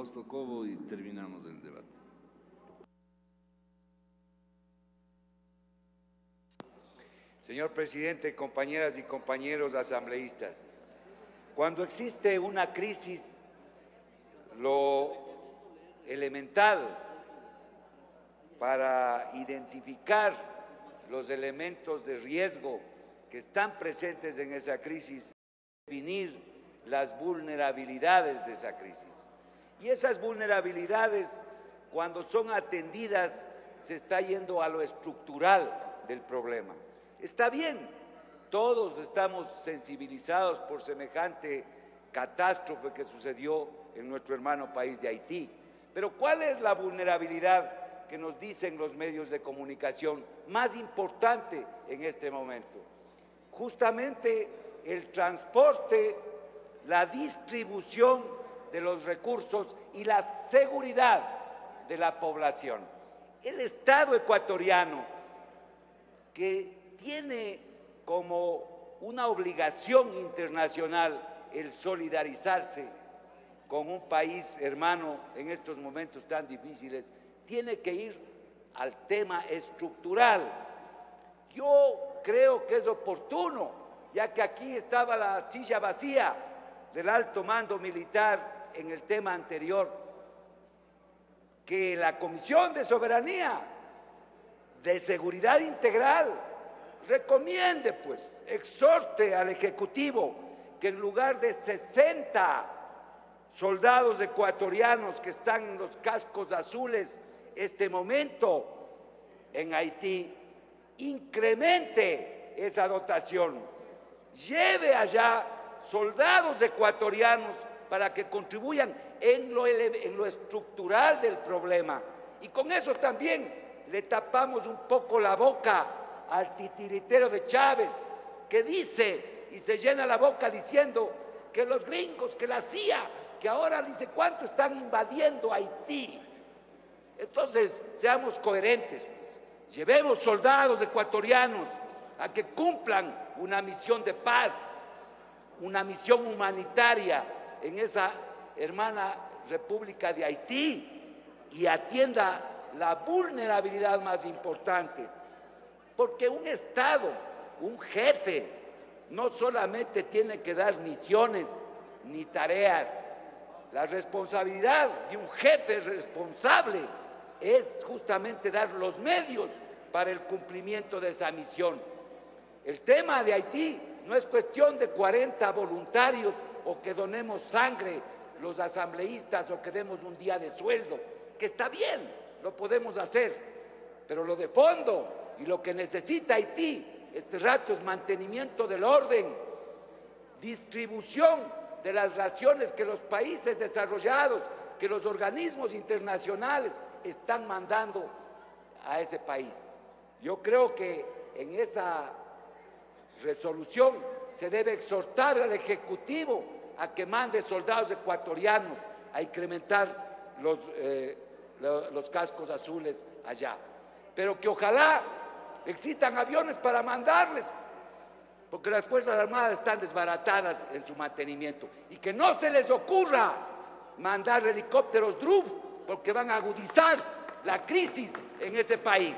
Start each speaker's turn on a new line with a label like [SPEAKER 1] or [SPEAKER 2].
[SPEAKER 1] Fausto Cobo y terminamos el debate.
[SPEAKER 2] Señor presidente, compañeras y compañeros asambleístas, cuando existe una crisis, lo elemental para identificar los elementos de riesgo que están presentes en esa crisis, definir las vulnerabilidades de esa crisis. Y esas vulnerabilidades, cuando son atendidas, se está yendo a lo estructural del problema. Está bien, todos estamos sensibilizados por semejante catástrofe que sucedió en nuestro hermano país de Haití. Pero ¿cuál es la vulnerabilidad que nos dicen los medios de comunicación más importante en este momento? Justamente el transporte, la distribución de los recursos y la seguridad de la población. El Estado ecuatoriano, que tiene como una obligación internacional el solidarizarse con un país hermano en estos momentos tan difíciles, tiene que ir al tema estructural. Yo creo que es oportuno, ya que aquí estaba la silla vacía del alto mando militar en el tema anterior, que la Comisión de Soberanía, de Seguridad Integral, recomiende, pues, exhorte al Ejecutivo que en lugar de 60 soldados ecuatorianos que están en los cascos azules este momento en Haití, incremente esa dotación, lleve allá soldados ecuatorianos para que contribuyan en lo, estructural del problema. Y con eso también le tapamos un poco la boca al titiritero de Chávez, que dice y se llena la boca diciendo que los gringos, que la CIA, que ahora dice cuánto están invadiendo Haití. Entonces, seamos coherentes, pues. llevemos soldados ecuatorianos a que cumplan una misión de paz, una misión humanitaria en esa hermana República de Haití y atienda la vulnerabilidad más importante. Porque un Estado, un jefe, no solamente tiene que dar misiones ni tareas, la responsabilidad de un jefe responsable es justamente dar los medios para el cumplimiento de esa misión. El tema de Haití no es cuestión de 40 voluntarios o que donemos sangre los asambleístas o que demos un día de sueldo, que está bien, lo podemos hacer, pero lo de fondo y lo que necesita Haití este rato es mantenimiento del orden, distribución de las raciones que los países desarrollados, que los organismos internacionales están mandando a ese país. Yo creo que en esa resolución se debe exhortar al Ejecutivo a que mande soldados ecuatorianos a incrementar los, eh, los cascos azules allá. Pero que ojalá existan aviones para mandarles, porque las Fuerzas Armadas están desbaratadas en su mantenimiento. Y que no se les ocurra mandar helicópteros DRUB, porque van a agudizar la crisis en ese país.